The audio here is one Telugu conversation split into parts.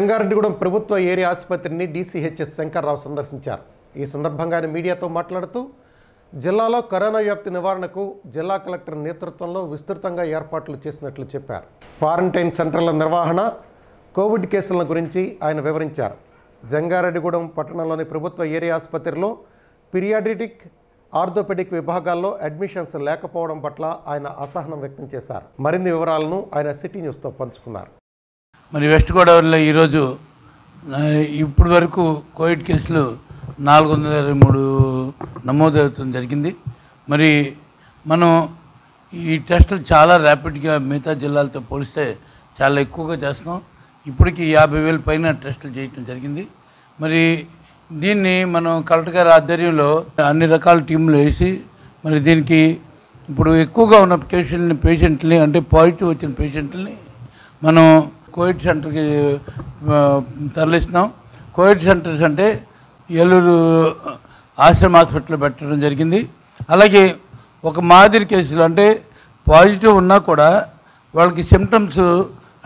రంగారెడ్డిగూడెం ప్రభుత్వ ఏరియా ఆసుపత్రిని డీసీహెచ్ఎస్ శంకర్రావు సందర్శించారు. ఈ సందర్భంగా ఆయన మీడియాతో మాట్లాడుతూ జిల్లాలో కరోనా వ్యాప్తి నివారణకు జిల్లా కలెక్టర్ నేతృత్వంలో విస్తృతంగా ఏర్పాట్లు చేసినట్లు చెప్పారు. క్వారంటైన్ సెంటర్ల నిర్వహణ కోవిడ్ కేసుల గురించి ఆయన వివరించారు. జంగారెడ్డిగూడెం పట్టణంలోని ప్రభుత్వ ఏరియా ఆసుపత్రిలో పిరియాడిటిక్ ఆర్థోపెడిక్ విభాగాల్లో అడ్మిషన్స్ లేకపోవడం పట్ల ఆయన అసహనం వ్యక్తం చేశారు. మరిన్ని వివరాలను ఆయన సిటీ న్యూస్తో పంచుకున్నారు. మరి వెస్ట్ గోదావరిలో ఈరోజు ఇప్పటి వరకు కోవిడ్ కేసులు నాలుగు వందల ఇరవై మూడు నమోదవుతుంది జరిగింది. మరి మనం ఈ టెస్టులు చాలా ర్యాపిడ్గా మిగతా జిల్లాలతో పోలిస్తే చాలా ఎక్కువగా చేస్తున్నాం. ఇప్పటికి యాభై వేల పైన టెస్టులు చేయటం జరిగింది. మరి దీన్ని మనం కలెక్టర్ గారి ఆధ్వర్యంలో అన్ని రకాల టీంలు వేసి మరి దీనికి ఇప్పుడు ఎక్కువగా ఉన్న పేషెంట్ని పేషెంట్ని అంటే పాజిటివ్ వచ్చిన పేషెంట్ని మనం కోవిడ్ సెంటర్కి తరలిస్తున్నాం. కోవిడ్ సెంటర్స్ అంటే ఏలూరు ఆశ్రమ హాస్పిటల్ పెట్టడం జరిగింది. అలాగే ఒక మాదిరి కేసులు అంటే పాజిటివ్ ఉన్నా కూడా వాళ్ళకి సిమ్టమ్స్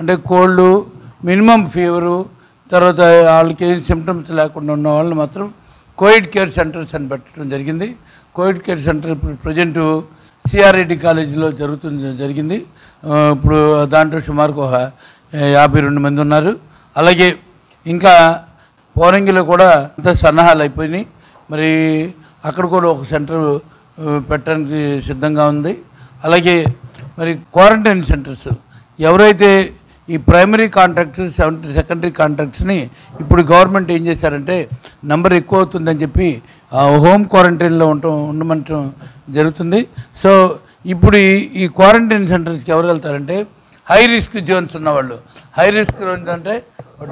అంటే కోల్డ్ మినిమం ఫీవరు తర్వాత వాళ్ళకి ఏం సిమ్టమ్స్ లేకుండా ఉన్న వాళ్ళని మాత్రం కోవిడ్ కేర్ సెంటర్స్ అని పెట్టడం జరిగింది. కోవిడ్ కేర్ సెంటర్ ఇప్పుడు ప్రజెంట్ సిఆర్రెడ్డి కాలేజీలో జరుగుతుంది జరిగింది. ఇప్పుడు దాంట్లో సుమారుకు ఒక యాభై రెండు మంది ఉన్నారు. అలాగే ఇంకా పోరంగిలో కూడా అంత సన్నాహాలు అయిపోయినాయి. మరి అక్కడ కూడా ఒక సెంటర్ పెట్టడానికి సిద్ధంగా ఉంది. అలాగే మరి క్వారంటైన్ సెంటర్స్ ఎవరైతే ఈ ప్రైమరీ కాంట్రాక్టర్స్ సెకండరీ కాంట్రాక్ట్స్ని ఇప్పుడు గవర్నమెంట్ ఏం చేశారంటే నెంబర్ ఎక్కువ అవుతుందని చెప్పి హోమ్ క్వారంటైన్లో ఉండటం ఉండమంటం జరుగుతుంది. సో ఇప్పుడు ఈ క్వారంటైన్ సెంటర్స్కి ఎవరు వెళ్తారంటే హై రిస్క్ జోన్స్ ఉన్నవాళ్ళు. హై రిస్క్ జోన్స్ అంటే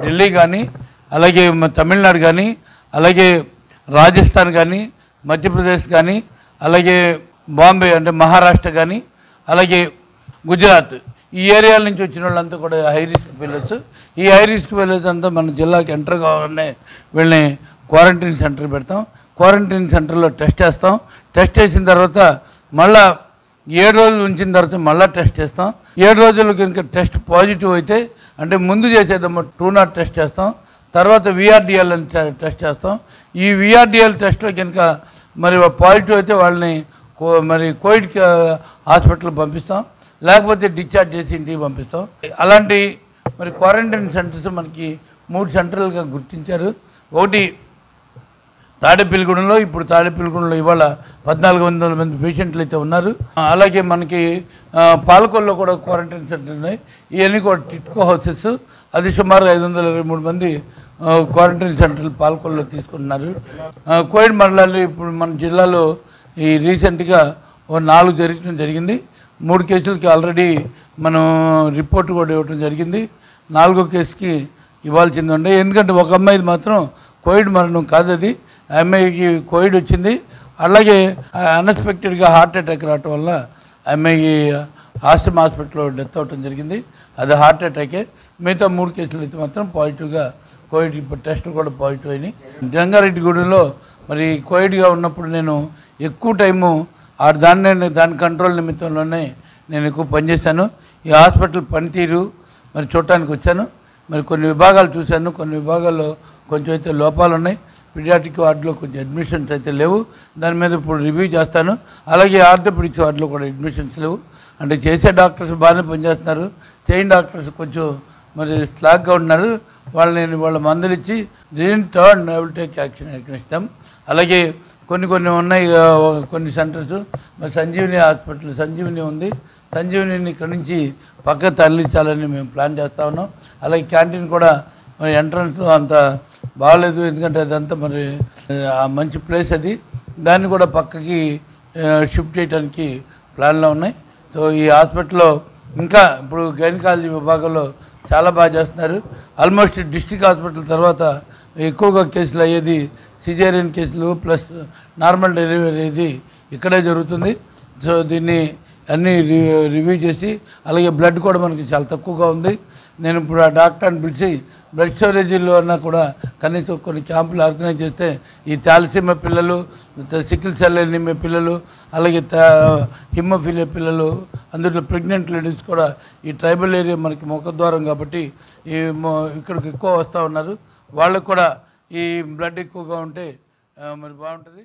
ఢిల్లీ కానీ అలాగే తమిళనాడు కానీ అలాగే రాజస్థాన్ కానీ మధ్యప్రదేశ్ కానీ అలాగే బాంబే అంటే మహారాష్ట్ర కానీ అలాగే గుజరాత్. ఈ ఏరియాల నుంచి వచ్చిన వాళ్ళంతా కూడా హై రిస్క్ ఫెలోస్. ఈ హై రిస్క్ ఫెలోస్ అంతా మన జిల్లాకి ఎంటర్ కావాలనే వీళ్ళని క్వారంటైన్ సెంటర్ పెడతాం. క్వారంటైన్ సెంటర్లో టెస్ట్ చేస్తాం. టెస్ట్ చేసిన తర్వాత మళ్ళీ ఏడు రోజులు ఉంచిన తర్వాత మళ్ళీ టెస్ట్ చేస్తాం. ఏడు రోజులు కనుక టెస్ట్ పాజిటివ్ అయితే అంటే ముందు చేసేదమ్మ టూ నాట్ టెస్ట్ చేస్తాం. తర్వాత విఆర్డిఎల్ అని టెస్ట్ చేస్తాం. ఈ విఆర్డిఎల్ టెస్ట్లో కనుక మరి పాజిటివ్ అయితే వాళ్ళని కో- మరి కోవిడ్ హాస్పిటల్కి హాస్పిటల్ పంపిస్తాం. లేకపోతే డిశ్చార్జ్ చేసి ఇంటికి పంపిస్తాం. అలాంటి మరి క్వారంటైన్ సెంటర్స్ మనకి మూడు సెంటర్లుగా గుర్తించారు. ఒకటి తాడేపల్లిగూడెంలో ఇప్పుడు తాడేపల్లిగూడెంలో ఇవాళ పద్నాలుగు వందల మంది పేషెంట్లు అయితే ఉన్నారు అలాగే మనకి పాలకొల్లో కూడా క్వారంటైన్ సెంటర్ ఉన్నాయి. ఇవన్నీ కూడా టిట్కో హౌసెస్. అది సుమారు ఐదు వందల ఇరవై మూడు మంది క్వారంటైన్ సెంటర్లు పాలకొల్లో తీసుకుంటున్నారు. కోవిడ్ మండలాలు ఇప్పుడు మన జిల్లాలో ఈ రీసెంట్గా ఓ నాలుగు జరగడం జరిగింది. మూడు కేసులకి ఆల్రెడీ మనం రిపోర్ట్ కూడా ఇవ్వడం జరిగింది. నాలుగో కేసుకి ఇవ్వాల్సింది ఉండే. ఎందుకంటే ఒక అమ్మాయిది మాత్రం కోవిడ్ మరణం కాదు అది అమ్మాయికి కోవిడ్ వచ్చింది. అలాగే అన్ఎక్స్పెక్టెడ్గా హార్ట్ అటాక్ రావటం వల్ల ఆ అమ్మాయికి ఆశ్రమ హాస్పిటల్లో డెత్ అవటం జరిగింది. అది హార్ట్ అటాకే మిగతా మూడు కేసులు అయితే మాత్రం పాజిటివ్గా కోవిడ్ ఇప్పుడు టెస్ట్ కూడా పాజిటివ్ అయినాయి. జంగారెడ్డిగూడెంలో మరి కోవిడ్గా ఉన్నప్పుడు నేను ఎక్కువ టైము ఆ దాన్ని నేను దాని కంట్రోల్ నిమిత్తంలోనే నేను ఎక్కువ పనిచేశాను ఈ హాస్పిటల్ పనితీరు మరి చూడటానికి వచ్చాను. మరి కొన్ని విభాగాలు చూశాను. కొన్ని విభాగాల్లో కొంచెం అయితే లోపాలు ఉన్నాయి పిడియాటిక్ వార్డులో కొంచెం అడ్మిషన్స్ అయితే లేవు. దాని మీద ఇప్పుడు రివ్యూ చేస్తాను. అలాగే ఆర్థోపెడిక్స్ వార్డులో కూడా అడ్మిషన్స్ లేవు. అంటే చేసే డాక్టర్స్ బాగానే పనిచేస్తున్నారు. చేయని డాక్టర్స్ కొంచెం మరి స్లాగ్గా ఉన్నారు. వాళ్ళని వాళ్ళ మందులు ఇచ్చి దీని turn I will take action ఇస్తాం అలాగే కొన్ని కొన్ని ఉన్నాయి ఆ, కొన్ని సెంటర్స్ మరి సంజీవిని హాస్పిటల్ సంజీవిని ఉంది. సంజీవిని ఇక్కడ నుంచి పక్క తరలించాలని మేము ప్లాన్ చేస్తా ఉన్నాం. అలాగే క్యాంటీన్ కూడా మరి ఎంట్రన్స్ అంత బాగాలేదు ఎందుకంటే అదంతా మరి మంచి ప్లేస్ అది. దాన్ని కూడా పక్కకి షిఫ్ట్ చేయడానికి ప్లాన్లో ఉన్నాయి. సో ఈ హాస్పిటల్లో ఇంకా ఇప్పుడు గైనకాలజీ విభాగంలో చాలా బాగా చేస్తున్నారు. ఆల్మోస్ట్ డిస్టిక్ హాస్పిటల్ తర్వాత ఎక్కువగా కేసులు అయ్యేది సిజేరియన్ కేసులు ప్లస్ నార్మల్ డెలివరీ అనేది ఇక్కడే జరుగుతుంది. సో దీన్ని అన్నీ రివ్యూ చేసి అలాగే బ్లడ్ కూడా మనకి చాలా తక్కువగా ఉంది. నేను ఇప్పుడు ఆ డాక్టర్ని పిలిచి బ్లడ్ స్టోరేజీలో అన్నా కూడా కనీసం కొన్ని క్యాంపులు ఆర్గనైజ్ చేస్తే ఈ తాలసీమ పిల్లలు సికిల్ సెల్ ఎనీమియా పిల్లలు అలాగే హిమ్మోఫిలియా పిల్లలు అందులో ప్రెగ్నెంట్ లేడీస్ కూడా ఈ ట్రైబల్ ఏరియా మనకి ముఖద్వారం కాబట్టి ఈ ఇక్కడికి ఎక్కువ వస్తూ ఉన్నారు. వాళ్ళకు కూడా ఈ బ్లడ్ ఎక్కువగా ఉంటే మరి బాగుంటుంది.